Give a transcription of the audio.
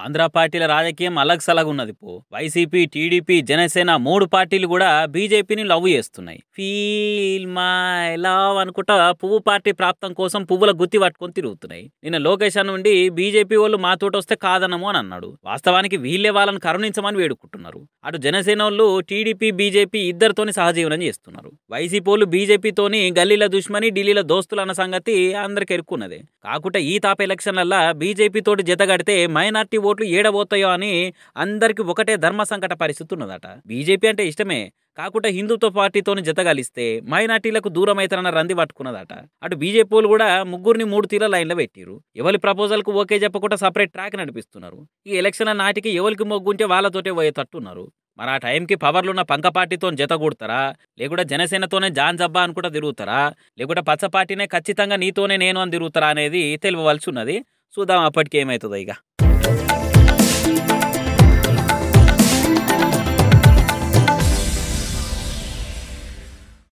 ఆంధ్ర పార్టీల రాజకీయం అలగ్సలగున్నది పో. వైసీపీ టీడీపీ జనసేన మూడు పార్టీలు కూడా బీజేపీని లవ్ చేస్తున్నాయి. ఫీల్ మై లవ్ అనుకుంటా పువ్వు పార్టీ ప్రాప్తం కోసం పువ్వుల గుత్తి పట్టుకొని తిరుగుతున్నాయి. నిన్న లోకేష్ నుండి బీజేపీ వాళ్ళు మా తోట వస్తే కాదనము అని అన్నాడు. వాస్తవానికి వీళ్ళే వాళ్ళని కరుణించమని వేడుకుంటున్నారు. అటు జనసేన వాళ్ళు టీడీపీ బీజేపీ ఇద్దరితోని సహజీవనం చేస్తున్నారు. వైసీపీ వాళ్ళు బీజేపీతోని గల్లీల దుష్మని ఢిల్లీల దోస్తులు అన్న సంగతి అందరికి ఎరుక్కున్నదే. కాకుండా ఈ తాప ఎలక్షన్లల్లా బీజేపీ తోటి జతగడితే మైనార్టీ ఓట్లు ఏడబోతాయో అని అందరికి ఒకటే ధర్మ సంకట పరిస్థితి ఉన్నదట బీజేపీ అంటే ఇష్టమే. కాకుండా హిందుత్వ పార్టీతోని జతగాలిస్తే మైనార్టీలకు దూరం అవుతారన్న రంది పట్టుకున్నదట. అటు బీజేపీ వాళ్ళు కూడా ముగ్గురిని మూడు తీర లైన్లో పెట్టిరు ఎవరి ప్రపోజల్కు ఓకే చెప్పకుండా సపరేట్ ట్రాక్ నడిపిస్తున్నారు. ఈ ఎలక్షన్ల నాటికి ఎవరికి మొగ్గుంటే వాళ్ళతోటే పోయేటట్టున్నారు. మరి ఆ టైంకి పవర్లున్న పంక పార్టీతో జత కూడతారా? లేకుంటే జనసేనతోనే జాన్ జబ్బా అనుకుంటా తిరుగుతారా? లేకుంటే పచ్చ పార్టీనే ఖచ్చితంగా నీతోనే నేను అని తిరుగుతారా అనేది తెలియవలసి ఉన్నది. చూద్దాం అప్పటికి ఏమవుతుందో ఇక.